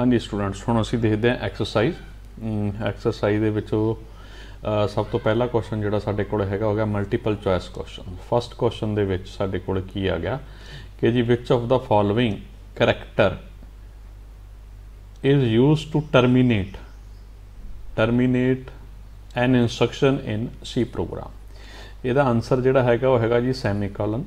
ਹਾਂਜੀ ਸਟੂਡੈਂਟਸ, ਹੁਣ ਅਸੀਂ ਦੇਖਦੇ ਹਾਂ ਐਕਸਰਸਾਈਜ਼ ਐਕਸਰਸਾਈਜ਼ ਦੇ ਵਿੱਚ ਉਹ ਸਭ ਤੋਂ ਪਹਿਲਾ ਕੁਐਸਚਨ ਜਿਹੜਾ ਸਾਡੇ ਕੋਲ ਹੈਗਾ ਹੋ ਗਿਆ multiple choice question first question ਦੇ ਵਿੱਚ ਸਾਡੇ ਕੋਲ ਕੀ ਆ ਗਿਆ ਕਿ ਜੀ which of the following character is used to terminate terminate an instruction in C program? ਇਹਦਾ ਆਨਸਰ ਜਿਹੜਾ ਹੈਗਾ, ਉਹ ਹੈਗਾ ਜੀ ਸੈਮੀਕੋਲਨ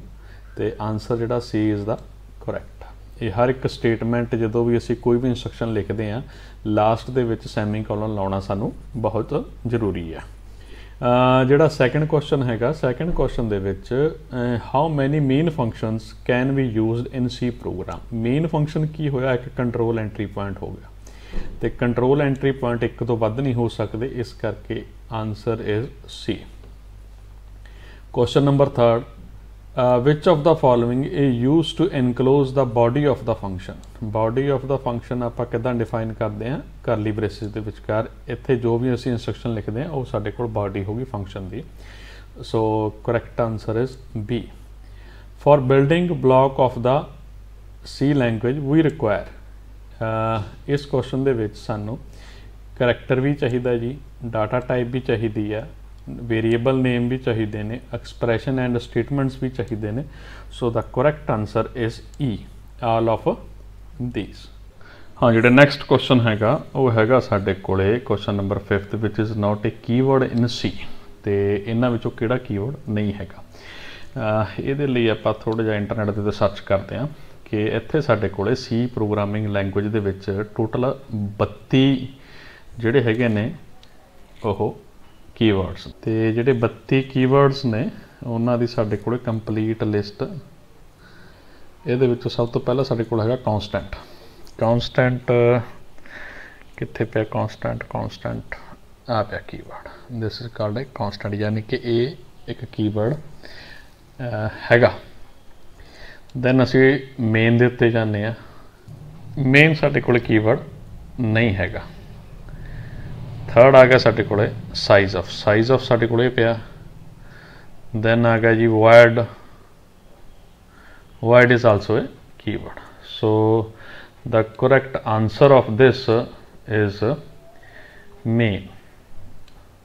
ਤੇ ਆਨਸਰ ਜਿਹੜਾ C ਇਜ਼ ਦਾ ਕਰੈਕਟ ਇਹ ਹਰ ਇੱਕ ਸਟੇਟਮੈਂਟ ਜਦੋਂ ਵੀ ਅਸੀਂ ਕੋਈ ਵੀ ਇਨਸਟਰਕਸ਼ਨ ਲਿਖਦੇ ਆ ਲਾਸਟ ਦੇ ਵਿੱਚ ਸੈਮੀਕੋਲਨ ਲਾਉਣਾ ਸਾਨੂੰ ਬਹੁਤ ਜ਼ਰੂਰੀ ਹੈ। ਜਿਹੜਾ ਸੈਕੰਡ ਕੁਐਸਚਨ ਹੈਗਾ ਸੈਕੰਡ ਕੁਐਸਚਨ ਦੇ ਵਿੱਚ how many main functions can be used in C program main function ਕੀ ਹੋਇਆ? ਇੱਕ ਕੰਟਰੋਲ ਐਂਟਰੀ ਪੁਆਇੰਟ ਹੋ ਗਿਆ। ਤੇ ਕੰਟਰੋਲ ਐਂਟਰੀ ਪੁਆਇੰਟ ਇੱਕ ਤੋਂ ਵੱਧ ਨਹੀਂ ਹੋ ਸਕਦੇ, ਇਸ ਕਰਕੇ answer is C question number 3 which of the following is used to enclose the body of the function body of the function ਆਪਾਂ ਕਿਦਾਂ ਡਿਫਾਈਨ ਕਰਦੇ ਹਾਂ ਕਰਲੀ ਬ੍ਰੇਸਿਸ ਦੇ ਵਿਚਕਾਰ ਇੱਥੇ ਜੋ ਵੀ ਅਸੀਂ ਇਨਸਟਰਕਸ਼ਨ ਲਿਖਦੇ ਹਾਂ ਉਹ ਸਾਡੇ ਕੋਲ ਬਾਡੀ ਹੋਗੀ ਫੰਕਸ਼ਨ ਦੀ so correct answer is B for building block of the C language we require uh ਇਸ ਕੁਐਸਚਨ ਦੇ ਵਿੱਚ ਸਾਨੂੰ ਕਰੈਕਟਰ ਵੀ ਚਾਹੀਦਾ ਜੀ ਡਾਟਾ ਟਾਈਪ ਵੀ ਚਾਹੀਦੀ ਹੈ ਵੇਰੀਏਬਲ ਨੇਮ ਵੀ ਚਾਹੀਦੇ ਨੇ ਐਕਸਪ੍ਰੈਸ਼ਨ ਐਂਡ ਸਟੇਟਮੈਂਟਸ ਵੀ ਚਾਹੀਦੇ ਨੇ so the correct answer is E all of these ਹਾਂ ਜਿਹੜਾ ਨੈਕਸਟ ਕੁਐਸਚਨ ਹੈਗਾ ਉਹ ਹੈਗਾ ਸਾਡੇ ਕੋਲੇ question number 5th which is not a keyword in C ਤੇ ਇਹਨਾਂ ਵਿੱਚੋਂ ਕਿਹੜਾ ਕੀਵਰਡ ਨਹੀਂ ਹੈਗਾ ਇਹਦੇ ਲਈ ਆਪਾਂ ਥੋੜਾ ਜਿਹਾ ਇੰਟਰਨੈਟ ਦੇ ਉੱਤੇ ਸਰਚ ਕਰਦੇ ਹਾਂ ਕਿ ਇੱਥੇ ਸਾਡੇ ਕੋਲੇ ਸੀ ਪ੍ਰੋਗਰਾਮਿੰਗ ਲੈਂਗੁਏਜ ਦੇ ਵਿੱਚ ਟੋਟਲ 32 ਜਿਹੜੇ ਹੈਗੇ ਨੇ ਉਹ ਕੀਵਰਡਸ ਤੇ ਜਿਹੜੇ 32 ਕੀਵਰਡਸ ਨੇ, ਉਹਨਾਂ ਦੀ ਸਾਡੇ ਕੋਲੇ ਕੰਪਲੀਟ ਲਿਸਟ ਇਹਦੇ ਵਿੱਚੋਂ ਸਭ ਤੋਂ ਪਹਿਲਾਂ ਸਾਡੇ ਕੋਲ ਹੈਗਾ ਕਨਸਟੈਂਟ ਕਨਸਟੈਂਟ ਕਿੱਥੇ ਪਿਆ ਕਨਸਟੈਂਟ ਕਨਸਟੈਂਟ ਆ ਪਿਆ keyword this is called a constant ਯਾਨੀ ਕਿ ਇਹ ਇੱਕ ਕੀਵਰਡ ਹੈਗਾ। ਦੈਨ ਅਸੀਂ ਮੇਨ ਦੇ ਉੱਤੇ ਜਾਂਦੇ ਆ ਮੇਨ ਸਾਡੇ ਕੋਲ ਕੀਵਰਡ ਨਹੀਂ ਹੈਗਾ। ਥਰਡ ਆ ਗਿਆ ਸਾਡੇ ਕੋਲੇ ਸਾਈਜ਼ ਆਫ ਸਾਈਜ਼ ਆਫ ਸਾਡੇ ਕੋਲੇ ਪਿਆ ਦੈਨ ਆ ਗਿਆ ਜੀ wired wired is also a keyword so the correct answer of this is main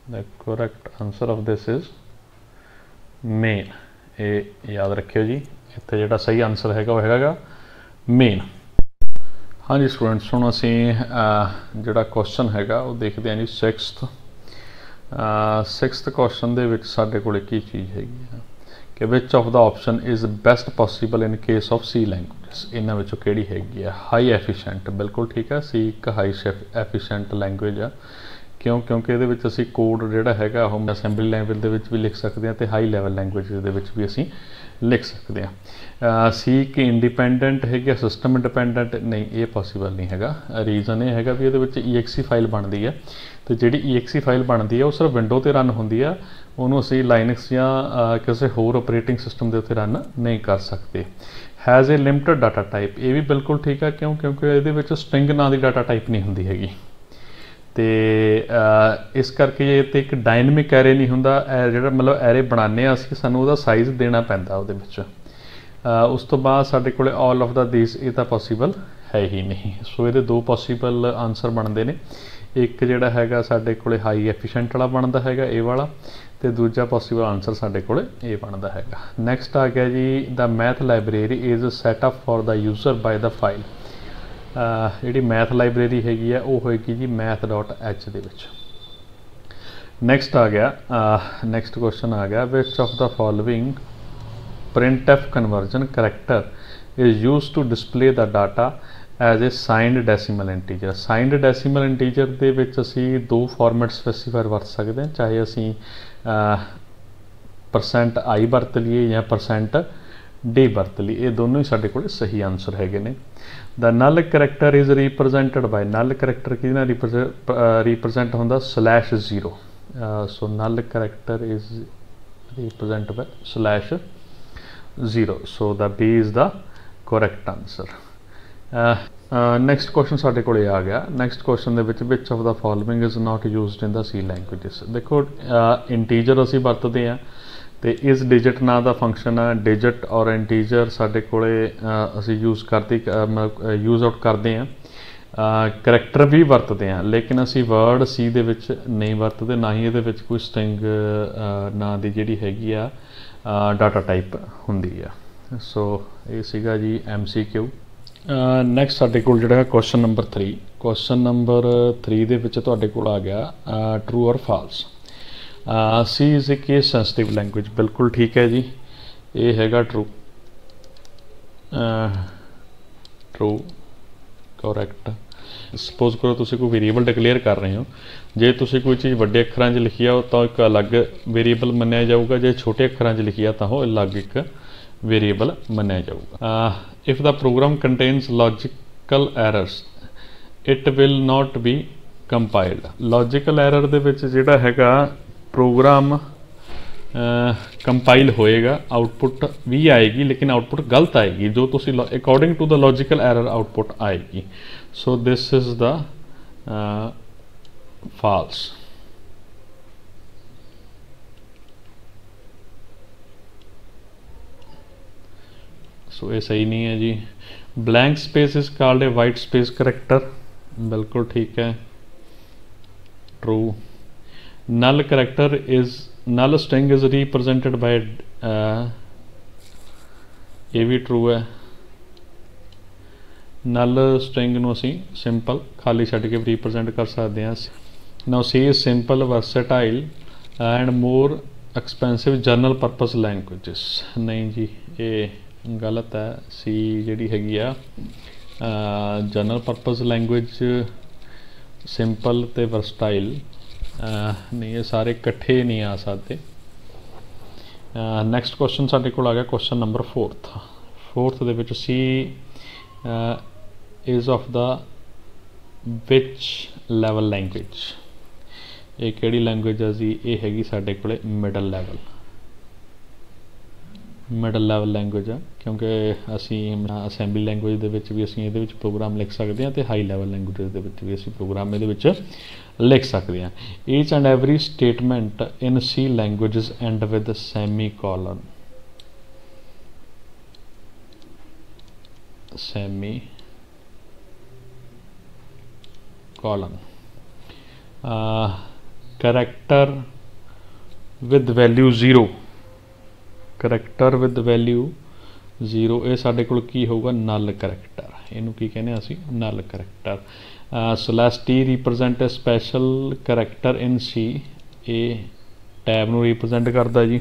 the correct answer of this is main ਇਹ ਯਾਦ ਰੱਖਿਓ ਜੀ ਇੱਥੇ ਜਿਹੜਾ ਸਹੀ ਆਨਸਰ ਹੈਗਾ ਉਹ ਹੈਗਾ ਮੇਨ ਹਾਂਜੀ ਸਟੂਡੈਂਟਸ, ਹੁਣ ਅਸੀਂ ਜਿਹੜਾ ਕੁਐਸਚਨ ਹੈਗਾ, ਉਹ ਦੇਖਦੇ ਹਾਂ ਜੀ 6th 6th ਕੁਐਸਚਨ ਦੇ ਵਿੱਚ ਸਾਡੇ ਕੋਲੇ ਕੀ ਚੀਜ਼ ਹੈਗੀ ਹੈ ਕਿ which of the option is best possible in case of C languages? ਇਹਨਾਂ ਵਿੱਚੋਂ ਕਿਹੜੀ ਹੈਗੀ ਆ? ਹਾਈ ਐਫੀਸ਼ੀਐਂਟ ਬਿਲਕੁਲ ਠੀਕ ਹੈ ਸੀ ਇੱਕ ਹਾਈ ਐਫੀਸ਼ੀਐਂਟ ਲੈਂਗੁਏਜ ਆ। ਕਿਉਂ? ਕਿਉਂਕਿ ਇਹਦੇ ਵਿੱਚ ਅਸੀਂ ਕੋਡ ਜਿਹੜਾ ਹੈਗਾ, ਉਹ ਅਸੈਂਬਲੀ ਲੈਵਲ ਦੇ ਵਿੱਚ ਵੀ ਲਿਖ ਸਕਦੇ ਹਾਂ ਤੇ ਹਾਈ ਲੈਵਲ ਲੈਂਗੁਏਜ ਦੇ ਵਿੱਚ ਵੀ ਅਸੀਂ ਲਿਖ ਸਕਦੇ ਹਾਂ। ਸੀ ਕਿ ਇੰਡੀਪੈਂਡੈਂਟ ਹੈਗਾ ਸਿਸਟਮ ਇੰਡੀਪੈਂਡੈਂਟ ਨਹੀਂ, ਇਹ ਪੋਸੀਬਲ ਨਹੀਂ ਹੈਗਾ। ਰੀਜ਼ਨ ਇਹ ਹੈਗਾ ਵੀ ਇਹਦੇ ਵਿੱਚ EXE ਫਾਈਲ ਬਣਦੀ ਹੈ ਤੇ ਜਿਹੜੀ EXE ਫਾਈਲ ਬਣਦੀ ਹੈ ਉਹ ਸਿਰਫ ਵਿੰਡੋ ਤੇ ਰਨ ਹੁੰਦੀ ਆ। ਉਹਨੂੰ ਅਸੀਂ ਲਾਈਨਕਸ ਜਾਂ ਕਿਸੇ ਹੋਰ ਆਪਰੇਟਿੰਗ ਸਿਸਟਮ ਦੇ ਉੱਤੇ ਰਨ ਨਹੀਂ ਕਰ ਸਕਦੇ। Has a limited data type ਇਹ ਵੀ ਬਿਲਕੁਲ ਠੀਕ ਆ, ਕਿਉਂ? ਕਿਉਂਕਿ ਇਹਦੇ ਵਿੱਚ ਸਟ੍ਰਿੰਗ ਨਾਂ ਦੀ ਡਾਟਾ ਟਾਈਪ ਨਹੀਂ ਹੁੰਦੀ ਹੈਗੀ। ਤੇ ਇਸ ਕਰਕੇ ਇਹ ਤੇ ਇੱਕ ਡਾਇਨਾਮਿਕ ਐਰੇ ਨਹੀਂ ਹੁੰਦਾ, ਇਹ ਜਿਹੜਾ ਮਤਲਬ ਐਰੇ ਬਣਾਉਂਦੇ ਆ ਅਸੀਂ, ਸਾਨੂੰ ਉਹਦਾ ਸਾਈਜ਼ ਦੇਣਾ ਪੈਂਦਾ ਉਹਦੇ ਵਿੱਚ। ਉਸ ਤੋਂ ਬਾਅਦ ਸਾਡੇ ਕੋਲੇ ਆਲ ਆਫ ਦਾ ਥੀਸ ਇਹ ਤਾਂ ਪੋਸੀਬਲ ਹੈ ਹੀ ਨਹੀਂ। ਸੋ ਇਹਦੇ ਦੋ ਪੋਸੀਬਲ ਆਨਸਰ ਬਣਦੇ ਨੇ। ਇੱਕ ਜਿਹੜਾ ਹੈਗਾ ਸਾਡੇ ਕੋਲੇ ਹਾਈ ਐਫੀਸ਼ੀਐਂਟ ਵਾਲਾ ਬਣਦਾ ਹੈਗਾ, ਇਹ ਵਾਲਾ, ਤੇ ਦੂਜਾ ਪੋਸੀਬਲ ਆਨਸਰ ਸਾਡੇ ਕੋਲੇ ਇਹ ਬਣਦਾ ਹੈਗਾ। ਨੈਕਸਟ ਆ ਗਿਆ ਜੀ the math library is set up for the user by the file ਜਿਹੜੀ ਮੈਥ ਲਾਇਬ੍ਰੇਰੀ ਹੈਗੀ ਆ ਉਹ ਹੋਏਗੀ ਜੀ math.h ਦੇ ਵਿੱਚ ਨੈਕਸਟ ਆ ਗਿਆ ਨੈਕਸਟ ਕੁਐਸਚਨ ਆ ਗਿਆ which of the following printf conversion character is used to display the data as a signed decimal integer signed decimal integer ਦੇ ਵਿੱਚ ਅਸੀਂ ਦੋ ਫਾਰਮੈਟ ਸਪੈਸੀਫਾਇਰ ਵਰਤ ਸਕਦੇ ਹਾਂ ਚਾਹੇ ਅਸੀਂ ਪਰਸੈਂਟ i ਵਰਤ ਲਈਏ ਜਾਂ ਪਰਸੈਂਟ ਡੇ ਵਰਤ ਲਈ ਇਹ ਦੋਨੋਂ ਹੀ ਸਾਡੇ ਕੋਲ ਸਹੀ ਆਨਸਰ ਹੈਗੇ ਨੇ the null character is represented by null character ਕਿਹਨਾਂ ਰਿਪਰੈਜ਼ੈਂਟ ਹੁੰਦਾ slash 0 so null character is represent by slash 0 so the B is the correct answer next question ਸਾਡੇ ਕੋਲੇ ਆ ਗਿਆ ਨੈਕਸਟ ਕੁਐਸਚਨ ਦੇ ਵਿੱਚ which of the following is not used in the C languages ਦੇਖੋ integer ਅਸੀਂ ਵਰਤਦੇ ਆ ਤੇ ਇਸ ਡਿਜਿਟ ਨਾਂ ਦਾ ਫੰਕਸ਼ਨ ਆ ਡਿਜਿਟ ਔਰ ਇੰਟੀਜਰ ਸਾਡੇ ਕੋਲੇ ਅਸੀਂ ਯੂਜ਼ ਕਰਦੇ ਯੂਜ਼ ਆਊਟ ਕਰਦੇ ਆ। ਕਰੈਕਟਰ ਵੀ ਵਰਤਦੇ ਆ, ਲੇਕਿਨ ਅਸੀਂ ਵਰਡ ਸੀ ਦੇ ਵਿੱਚ ਨਹੀਂ ਵਰਤਦੇ, ਨਾ ਹੀ ਇਹਦੇ ਵਿੱਚ ਕੋਈ ਸਟ੍ਰਿੰਗ ਨਾਂ ਦੀ ਜਿਹੜੀ ਹੈਗੀ ਆ ਡਾਟਾ ਟਾਈਪ ਹੁੰਦੀ ਆ। ਸੋ ਇਹ ਸੀਗਾ ਜੀ ਐਮਸੀਕਿਊ ਨੈਕਸਟ ਸਾਡੇ ਕੋਲ ਜਿਹੜਾ ਹੈ ਕੁਐਸਚਨ ਨੰਬਰ 3 ਕੁਐਸਚਨ ਨੰਬਰ 3 ਦੇ ਵਿੱਚ ਤੁਹਾਡੇ ਕੋਲ ਆ ਗਿਆ true or false C is a case sensitive language ਬਿਲਕੁਲ ਠੀਕ ਹੈ ਜੀ। ਇਹ ਹੈਗਾ ਟਰੂ ਟਰੂ ਕਰੈਕਟ ਸਪੋਜ਼ ਕਰੋ ਤੁਸੀਂ ਕੋਈ ਵੇਰੀਏਬਲ ਡਿਕਲੇਅਰ ਕਰ ਰਹੇ ਹੋ। ਜੇ ਤੁਸੀਂ ਕੋਈ ਚੀਜ਼ ਵੱਡੇ ਅੱਖਰਾਂ 'ਚ ਲਿਖੀ ਆ ਤਾਂ ਇੱਕ ਅਲੱਗ ਵੇਰੀਏਬਲ ਮੰਨਿਆ ਜਾਊਗਾ। ਜੇ ਛੋਟੇ ਅੱਖਰਾਂ 'ਚ ਲਿਖੀ ਆ, ਤਾਂ ਉਹ ਅਲੱਗ ਇੱਕ ਵੇਰੀਏਬਲ ਮੰਨਿਆ ਜਾਊਗਾ। If the program contains logical errors it will not be compiled logical error ਦੇ ਵਿੱਚ ਜਿਹੜਾ ਹੈਗਾ ਪ੍ਰੋਗਰਾਮ ਕੰਪਾਈਲ ਹੋਏਗਾ ਆਉਟਪੁੱਟ ਵੀ ਆਏਗੀ ਲੇਕਿਨ ਆਉਟਪੁੱਟ ਗਲਤ ਆਏਗੀ ਜੋ ਤੁਸੀਂ according to the logical error output ਆਏਗੀ so this is the false ਸੋ ਇਹ ਸਹੀ ਨਹੀਂ ਹੈ ਜੀ blank space is called a white space character ਬਿਲਕੁਲ ਠੀਕ ਹੈ true. Null character is null string is represented by uh, ਇਹ ਵੀ ਟਰੂ ਹੈ ਨਲ ਸਟ੍ਰਿੰਗ ਨੂੰ ਅਸੀਂ ਸਿੰਪਲ ਖਾਲੀ ਛੱਡ ਕੇ ਰਿਪਰੈਜ਼ੈਂਟ ਕਰ ਸਕਦੇ ਹਾਂ now C is simple versatile and more expensive general purpose languages ਨਹੀਂ ਜੀ ਇਹ ਗਲਤ ਹੈ ਸੀ ਜਿਹੜੀ ਹੈਗੀ ਆ ਜਰਨਲ ਪਰਪਸ ਲੈਂਗੁਏਜ ਸਿੰਪਲ ਤੇ ਵਰਸਟਾਈਲ ਨਹੀਂ ਇਹ ਸਾਰੇ ਇਕੱਠੇ ਨਹੀਂ ਆ ਸਕਦੇ। ਨੈਕਸਟ ਕੁਐਸਚਨ ਸਾਡੇ ਕੋਲ ਆ ਗਿਆ ਕੁਐਸਚਨ ਨੰਬਰ 4th 4th ਦੇ ਵਿੱਚ C is of the which level language ਇਹ ਕਿਹੜੀ ਲੈਂਗੁਏਜ ਹੈ ਜੀ? ਇਹ ਹੈਗੀ ਸਾਡੇ ਕੋਲੇ middle level middle level language ਆ ਕਿਉਂਕਿ ਅਸੀਂ ਅਸੈਂਬਲੀ ਲੈਂਗੁਏਜ ਦੇ ਵਿੱਚ ਵੀ ਅਸੀਂ ਇਹਦੇ ਵਿੱਚ ਪ੍ਰੋਗਰਾਮ ਲਿਖ ਸਕਦੇ ਹਾਂ ਤੇ ਹਾਈ ਲੈਵਲ ਲੈਂਗੁਏਜ ਦੇ ਵਿੱਚ ਵੀ ਅਸੀਂ ਪ੍ਰੋਗਰਾਮ ਇਹਦੇ ਵਿੱਚ ਲਿਖ ਸਕਦੇ ਹਾਂ। Each and every statement in C languages and with semicolon semi colon uh, character with value 0 character with value 0 ਇਹ ਸਾਡੇ ਕੋਲ ਕੀ ਹੋਊਗਾ? ਨਲ ਕਰੈਕਟਰ ਇਹਨੂੰ ਕੀ ਕਹਿੰਦੇ ਆ ਅਸੀਂ? Null character slash T represent a special character in C ਇਹ ਟੈਬ ਨੂੰ ਰਿਪਰੈਜ਼ੈਂਟ ਕਰਦਾ ਜੀ।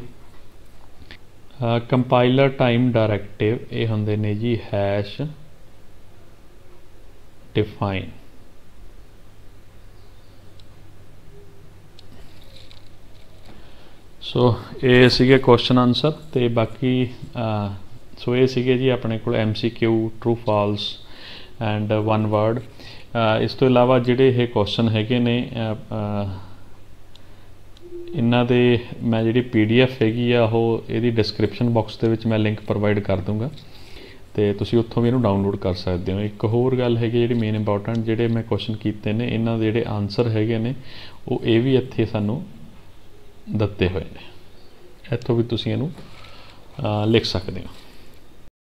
ਕੰਪਾਈਲਰ ਟਾਈਮ ਡਾਇਰੈਕਟਿਵ ਇਹ ਹੁੰਦੇ ਨੇ ਜੀ ਹੈਸ਼ ਡਿਫਾਈਨ ਸੋ ਇਹ ਸੀਗੇ ਕੁਐਸਚਨ ਆਨਸਰ ਤੇ ਬਾਕੀ ਸੋ ਇਹ ਸੀਗੇ ਜੀ ਆਪਣੇ ਕੋਲ MCQ true false and one word ਇਸ ਤੋਂ ਇਲਾਵਾ ਜਿਹੜੇ ਇਹ ਕੁਐਸਚਨ ਹੈਗੇ ਨੇ ਇਹਨਾਂ ਦੇ ਮੈਂ ਜਿਹੜੀ ਪੀਡੀਐਫ ਹੈਗੀ ਆ, ਉਹ ਇਹਦੀ ਡਿਸਕ੍ਰਿਪਸ਼ਨ ਬਾਕਸ ਦੇ ਵਿੱਚ ਮੈਂ ਲਿੰਕ ਪ੍ਰੋਵਾਈਡ ਕਰ ਦੂੰਗਾ ਤੇ ਤੁਸੀਂ ਉੱਥੋਂ ਵੀ ਇਹਨੂੰ ਡਾਊਨਲੋਡ ਕਰ ਸਕਦੇ ਹੋ। ਇੱਕ ਹੋਰ ਗੱਲ ਹੈਗੀ ਜਿਹੜੀ ਮੇਨ ਇੰਪੋਰਟੈਂਟ ਜਿਹੜੇ ਮੈਂ ਕੁਐਸਚਨ ਕੀਤੇ ਨੇ, ਇਹਨਾਂ ਦੇ ਜਿਹੜੇ ਆਨਸਰ ਹੈਗੇ ਨੇ, ਉਹ ਇਹ ਵੀ ਇੱਥੇ ਸਾਨੂੰ ਦਿੱਤੇ ਹੋਏ ਨੇ। ਇੱਥੋਂ ਵੀ ਤੁਸੀਂ ਇਹਨੂੰ ਲਿਖ ਸਕਦੇ ਹੋ।